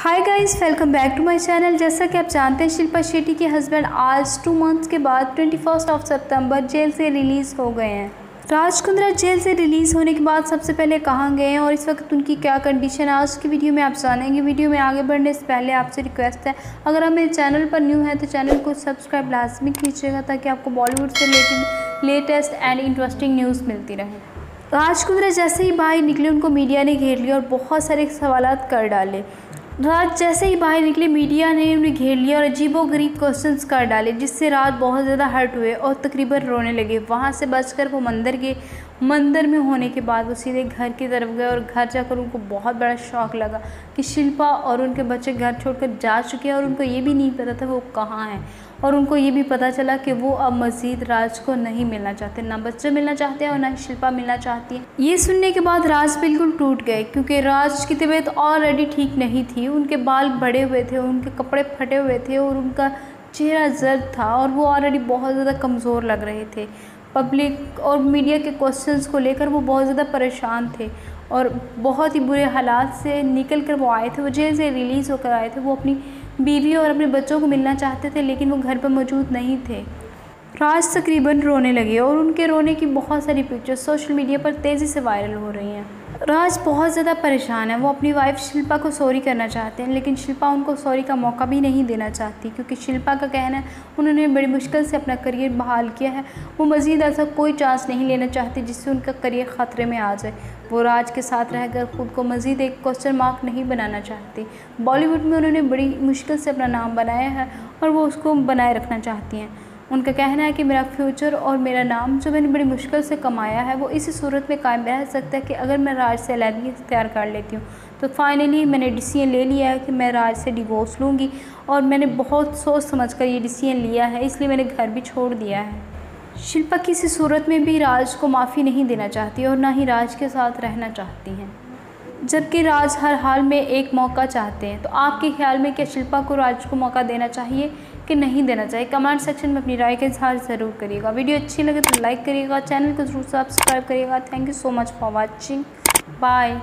Hi guys welcome back to my channel जैसा कि आप जानते हैं, शिल्पा शेट्टी के हस्बैंड आज टू मंथ्स के बाद ट्वेंटी फ़र्स्ट ऑफ़ सितंबर जेल से रिलीज़ हो गए हैं। राज कुंद्रा जेल से रिलीज़ होने के बाद सबसे पहले कहाँ गए हैं और इस वक्त उनकी क्या कंडीशन है? आज की वीडियो में आप जानेंगे। वीडियो में आगे बढ़ने से पहले आपसे रिक्वेस्ट है, अगर आप मेरे चैनल पर न्यू हैं तो चैनल को सब्सक्राइब लाजमी कीजिएगा ताकि आपको बॉलीवुड से related latest and interesting news मिलती रहे। राज कुंद्रा जैसे ही बाहर निकले, उनको मीडिया ने घेर लिया और बहुत सारे सवाल कर डाले। राज जैसे ही बाहर निकले, मीडिया ने उन्हें घेर लिया और अजीबो गरीब क्वेश्चन कर डाले, जिससे रात बहुत ज़्यादा हर्ट हुए और तकरीबन रोने लगे। वहाँ से बचकर वो मंदिर के मंदिर में होने के बाद वो सीधे घर की तरफ़ गए और घर जाकर उनको बहुत बड़ा शौक लगा कि शिल्पा और उनके बच्चे घर छोड़कर जा चुके हैं और उनको ये भी नहीं पता था वो कहाँ हैं। और उनको ये भी पता चला कि वो अब मज़ीद राज को नहीं मिलना चाहते, ना बच्चे मिलना चाहते हैं और ना ही शिल्पा मिलना चाहती है। ये सुनने के बाद राज बिल्कुल टूट गए क्योंकि राज की तबीयत ऑलरेडी ठीक नहीं थी। उनके बाल बड़े हुए थे, उनके कपड़े फटे हुए थे और उनका चेहरा जर्द था और वो ऑलरेडी बहुत ज़्यादा कमज़ोर लग रहे थे। पब्लिक और मीडिया के क्वेश्चंस को लेकर वो बहुत ज़्यादा परेशान थे और बहुत ही बुरे हालात से निकल कर वो आए थे। वो जेल से रिलीज़ होकर आए थे, वो अपनी बीवी और अपने बच्चों को मिलना चाहते थे, लेकिन वो घर पर मौजूद नहीं थे। राज तकरीबन रोने लगे और उनके रोने की बहुत सारी पिक्चर्स सोशल मीडिया पर तेज़ी से वायरल हो रही हैं। राज बहुत ज़्यादा परेशान है। वो अपनी वाइफ शिल्पा को सॉरी करना चाहते हैं, लेकिन शिल्पा उनको सॉरी का मौका भी नहीं देना चाहती क्योंकि शिल्पा का कहना है, उन्होंने बड़ी मुश्किल से अपना करियर बहाल किया है। वो मज़ीद ऐसा कोई चांस नहीं लेना चाहती जिससे उनका करियर ख़तरे में आ जाए। वो राज के साथ रहकर ख़ुद को मज़ीद एक क्वेश्चन मार्क नहीं बनाना चाहती। बॉलीवुड में उन्होंने बड़ी मुश्किल से अपना नाम बनाया है और वो उसको बनाए रखना चाहती हैं। उनका कहना है कि मेरा फ्यूचर और मेरा नाम जो मैंने बड़ी मुश्किल से कमाया है, वो इसी सूरत में कायम रह सकता है कि अगर मैं राज से अलहदगी इख्तियार कर लेती हूँ। तो फाइनली मैंने डिसीज़न ले लिया है कि मैं राज से डिवोर्स लूँगी और मैंने बहुत सोच समझ कर ये डिसीज़न लिया है, इसलिए मैंने घर भी छोड़ दिया है। शिल्पा किसी सूरत में भी राज को माफ़ी नहीं देना चाहती और ना ही राज के साथ रहना चाहती हैं। जबकि राज हर हाल में एक मौका चाहते हैं तो आपके ख्याल में क्या शिल्पा को राज को मौका देना चाहिए? कि नहीं देना चाहिए कमेंट सेक्शन में अपनी राय का इजहार ज़रूर करिएगा। वीडियो अच्छी लगे तो लाइक करिएगा चैनल को ज़रूर सब्सक्राइब करिएगा। Thank you so much for watching bye